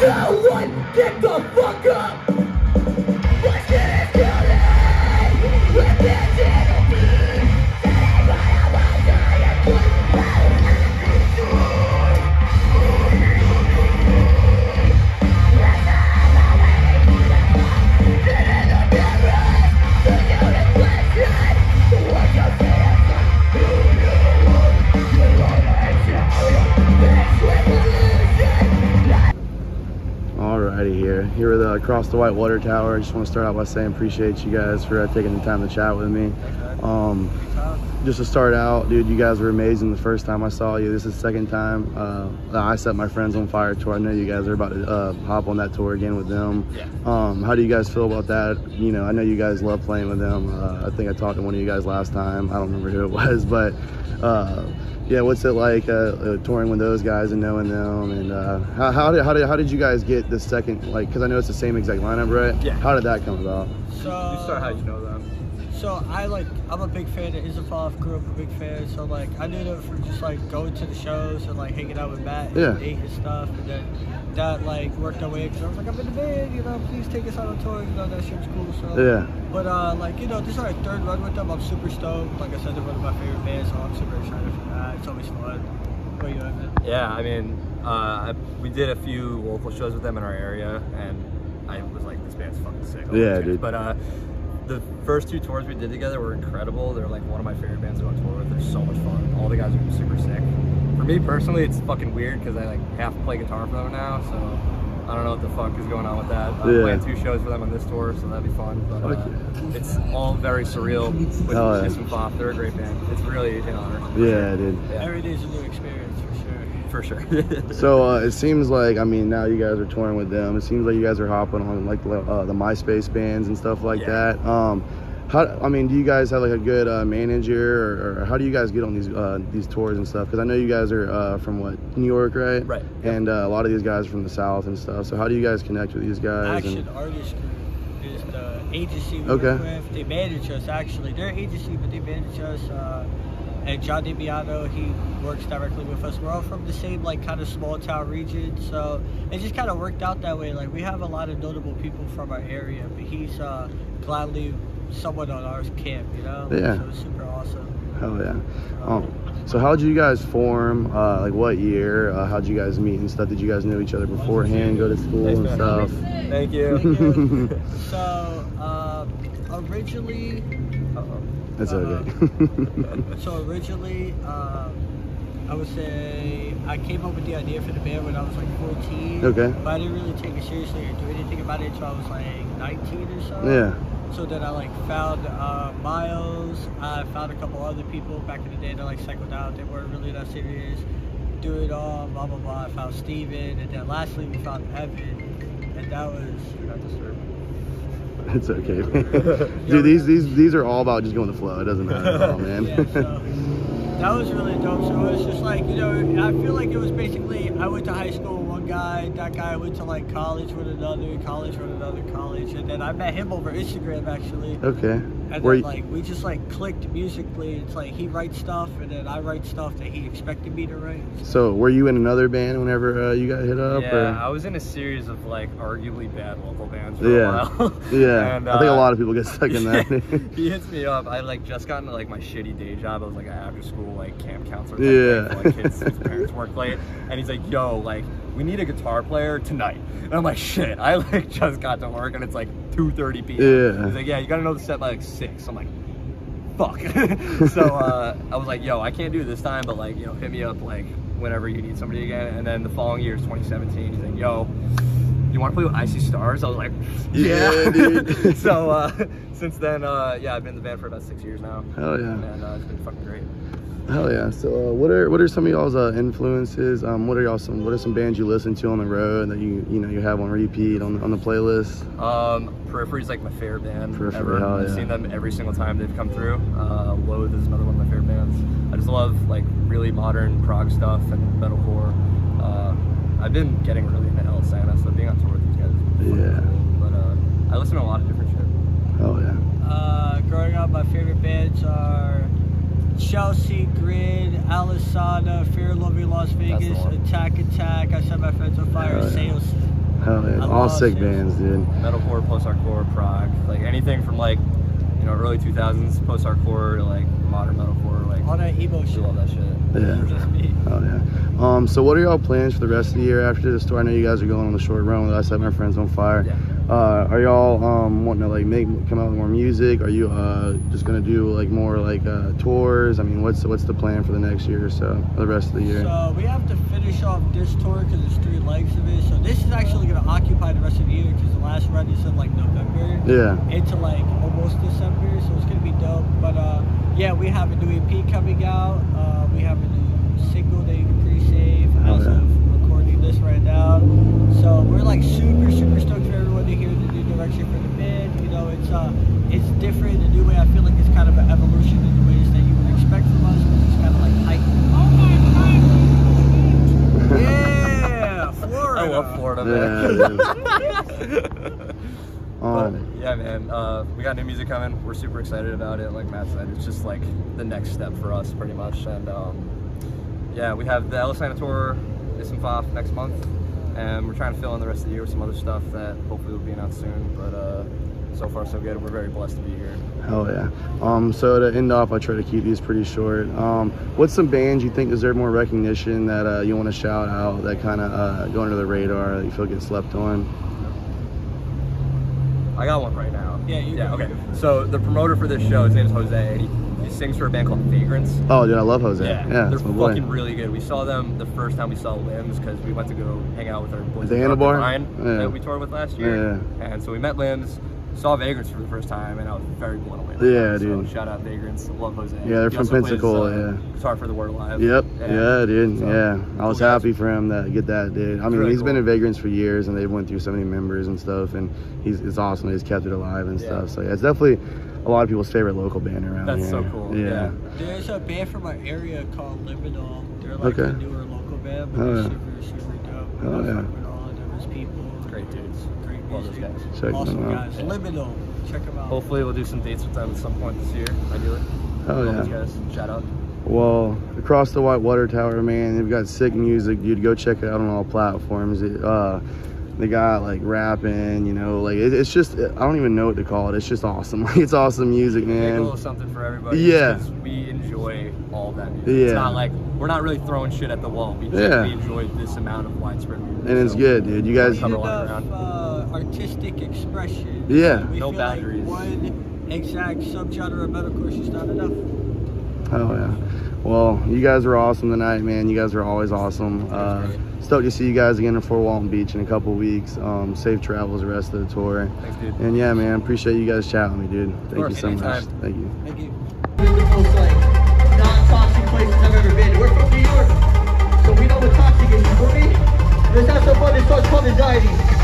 two, one, get the fuck up! Here. With uh, across the White Water Tower. I just want to start out by saying appreciate you guys for uh, taking the time to chat with me. Um, just to start out, dude, you guys were amazing the first time I saw you. This is the second time uh, I set my friends on fire tour. I know you guys are about to uh, hop on that tour again with them. Yeah. Um, how do you guys feel about that? You know, I know you guys love playing with them. Uh, I think I talked to one of you guys last time. I don't remember who it was, but uh, yeah, what's it like uh, uh, touring with those guys and knowing them? And uh, how, how, did, how, did, how did you guys get the second, like, because I know it's the same exact lineup, right? Yeah. How did that come about? So, You start how you know them. so I like I'm a big fan of Isafov, grew up a big fan. So like I knew them from just like going to the shows and like hanging out with Matt Yeah. and Nate and stuff, and then that like worked our way because I was like I'm in the band, you know, please take us out on tour, you know that shit's cool. So Yeah. But uh, like you know, this is our third run with them. I'm super stoked. Like I said, they're one of my favorite bands, so I'm super excited for that. It's always fun. What you Evan? Yeah, I mean, uh, I, we did a few local shows with them in our area, and I was like, this band's fucking sick. I love Yeah, dude. But uh, the first two tours we did together were incredible. They're like one of my favorite bands to go on tour with. They're so much fun. All the guys are super sick. For me personally, it's fucking weird because I like have to play guitar for them now, so. I don't know what the fuck is going on with that. I'm Yeah. playing two shows for them on this tour, so that'd be fun. But uh, Fuck it's all very surreal with Hell yeah. Kiss and Pop. They're a great band. It's really an honor. Yeah, dude. Yeah. Every day's a new experience for sure. So uh, it seems like I mean now you guys are touring with them. It seems like you guys are hopping on like the, uh, the MySpace bands and stuff like Yeah. that. Um, how I mean, do you guys have like a good uh, manager, or, or how do you guys get on these uh, these tours and stuff? Because I know you guys are uh, from what New York, right? Right. And uh, a lot of these guys are from the South and stuff. So how do you guys connect with these guys? Action and- Artist Group is the agency we Okay. work with. They manage us actually. They're agency, but they manage us. And John DiBiano, he works directly with us. We're all from the same like kind of small town region, so it just kind of worked out that way. Like we have a lot of notable people from our area, but he's uh, gladly someone on our camp, you know. Yeah. So it's super awesome. Hell yeah. Um, so how did you guys form? Uh, like what year? Uh, how'd you guys meet and stuff? Did you guys know each other beforehand? Go to school Thanks, and man. stuff. Thank you. So originally. uh-oh. That's Uh, okay. So originally, um, I would say I came up with the idea for the band when I was like 14. Okay. But I didn't really take it seriously or do anything about it until I was like 19 or so. yeah. So then I like found uh, Miles. I found a couple other people back in the day that like cycled out. They weren't really that serious. Do it all, blah blah blah. I found Steven. and then lastly we found Evan, and that was. you Not disturbed. It's okay. Dude, these these these are all about just going the flow. It doesn't matter at all, man. Yeah, so that was really dope. So it was just like, you know, I feel like it was basically I went to high school with one guy, that guy went to like college with another, college with another college, and then I met him over Instagram actually. okay. And Were then like we just like clicked musically. It's like he writes stuff and then I write stuff that he expected me to write. so were you in another band whenever uh, you got hit up? Yeah, I was in a series of like arguably bad local bands for Yeah. a while. Yeah. And, I think a uh, lot of people get stuck in that. he hits me up. I like just got into like my shitty day job. I was like an after school like camp counselor. Yeah. thing For, like kids whose parents work late. And he's like, "Yo, like we need a guitar player tonight." And I'm like, "Shit!" I like just got to work and it's like 2:30 p.m. Yeah. He's like, "Yeah, you got to know the set by like six. I'm like, "Fuck." so uh, I was like, "Yo, I can't do it this time, but like you know, hit me up like whenever you need somebody again." And then the following year is 2017. He's like, "Yo." You want to play with Icy Stars? I was like, Yeah, yeah. dude. so uh, since then, uh, yeah, I've been in the band for about six years now, Hell yeah. and uh, it's been fucking great. Hell yeah. So uh, what are what are some of y'all's uh, influences? Um, what are y'all some what are some bands you listen to on the road that you you know you have on repeat on on the playlist? Um, Periphery's like my favorite band Periphery, ever. hell I've yeah. seen them every single time they've come through. Uh, Loathe is another one of my favorite bands. I just love like really modern prog stuff and metalcore. Uh, I've been getting really into Alesana, so being on tour with these guys is Yeah. cool. But uh, I listen to a lot of different shit. Hell yeah. Uh, growing up, my favorite bands are Chelsea, Grin, Alesana, Fear Loving Las Vegas. Attack Attack, I Set My Friends on Fire, Oh, yeah. Sales. Hell yeah. All love sick Samson. bands, dude. metalcore, post-hardcore, prog, like anything from like you know early 2000s post-hardcore to like modern metalcore. Like All that emo I shit. love that shit. Yeah. Oh yeah. Um, so what are y'all plans for the rest of the year after this tour? I know you guys are going on the short run with us at My Friends on Fire. Yeah. Uh, are y'all um, wanting to like make come out with more music? Are you uh, just gonna do like more like uh, tours? I mean, what's what's the plan for the next year or so? For the rest of the year. So we have to finish off this tour because there's three legs of it. So this is actually going to occupy the rest of the year because the last run is in like November yeah. into like almost December. So it's going to be dope. But uh, yeah, we have a new EP coming out. Uh, we have a new single that you can pre-save Oh, as yeah. of recording this right now. So we're like super super stoked for everyone to hear the new direction for the band. You know, it's uh, it's different. The new way I feel like it's kind of an evolution in the ways that you would expect from us. But it's kind of like heightened. Yeah, Florida. I love Florida, Yeah, man. but Um, yeah, man, uh, we got new music coming. We're super excited about it. Like Matt said, it's just like the next step for us, pretty much. And um, yeah, we have the Ellis tour, Ismfaf next month, and we're trying to fill in the rest of the year with some other stuff that hopefully will be announced soon. But uh, so far, so good. We're very blessed to be here. hell yeah. Um, so to end off, I try to keep these pretty short. Um, what's some bands you think deserve more recognition that uh, you want to shout out that kind of uh, go under the radar that you feel get slept on? I got one right now. Yeah, you Yeah, go. okay. So the promoter for this show, his name is Jose, and he, he sings for a band called Vagrants. Oh, dude, I love Jose. Yeah, Yeah, they're that's my boy. fucking really good. We saw them the first time we saw Limbs because we went to go hang out with our boys The in North Handlebar? Divine Yeah. that we toured with last year. And so we met Limbs, saw Vagrants for the first time, and I was very blown away. by Yeah, them. So dude. shout out Vagrants. Love Jose. Yeah, they're He from also plays, Pensacola, uh, yeah. Guitar for the Word Alive. Yep. Yeah, dude. So, yeah. I was cool guys. happy for him to get that, dude. I mean, really he's been in Vagrants for years, and they've went through so many members and stuff, and he's it's awesome. that He's kept it alive and Yeah. stuff. So yeah, it's definitely a lot of people's favorite local band around That's here. so cool, yeah. There's a band from our area called Liminal. They're like Okay. a newer local band, but Oh, they're yeah. super, super dope. Oh, yeah. fuck with all of them people. Great dudes. Great Love those guys. Check awesome them out. guys. Liminal. Check them out. Hopefully we'll do some dates with them at some point this year, ideally. Oh Love yeah. guys. Shout out. Well, across the White Water Tower, man, they've got sick music, dude. Go check it out on all platforms. It, uh, they got like rapping, you know, like it, it's just I don't even know what to call it. It's just awesome. Like it's awesome music, Make a man. little something for everybody. Yeah. We enjoy all that music. Yeah. It's not like we're not really throwing shit at the wall. We just Yeah. we enjoy this amount of widespread music. And it's So, good, dude. You guys, Cover Enough, a lot of uh, artistic expression. Yeah. We No boundaries. Like one exact subgenre of metalcore is not enough. Oh yeah. Well, you guys were awesome tonight, man. You guys are always awesome. Uh, stoked to see you guys again in Fort Walton Beach in a couple weeks. Um, safe travels the rest of the tour. Thanks, dude. And yeah, man, appreciate you guys chatting with me, dude. Thank course, you so much. Thank you. Thank you. One of the most like non-toxic places I've ever been. We're from New York, so we know what toxic is. You feel me? Let's have some fun. This song's called Anxiety.